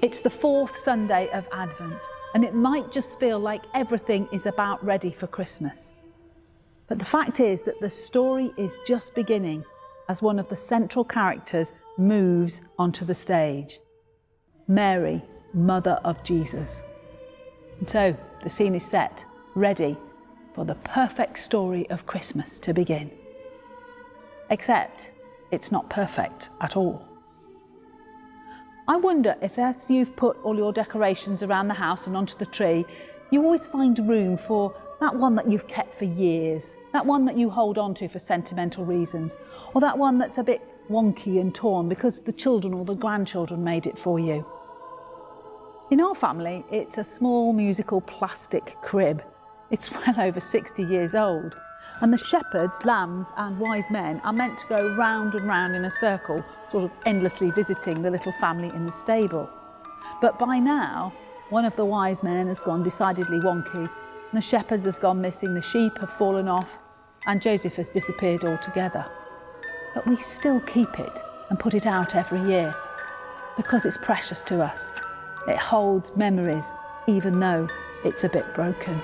It's the fourth Sunday of Advent, and it might just feel like everything is about ready for Christmas. But the fact is that the story is just beginning as one of the central characters moves onto the stage Mary, Mother of Jesus. And so the scene is set, ready for the perfect story of Christmas to begin. Except it's not perfect at all. I wonder if, as you've put all your decorations around the house and onto the tree, you always find room for that one that you've kept for years, that one that you hold on to for sentimental reasons, or that one that's a bit wonky and torn because the children or the grandchildren made it for you. In our family, it's a small musical plastic crib. It's well over 60 years old. And the shepherds, lambs, and wise men are meant to go round and round in a circle, sort of endlessly visiting the little family in the stable. But by now, one of the wise men has gone decidedly wonky, the shepherds has gone missing, the sheep have fallen off, and Joseph has disappeared altogether. But we still keep it and put it out every year because it's precious to us. It holds memories, even though it's a bit broken.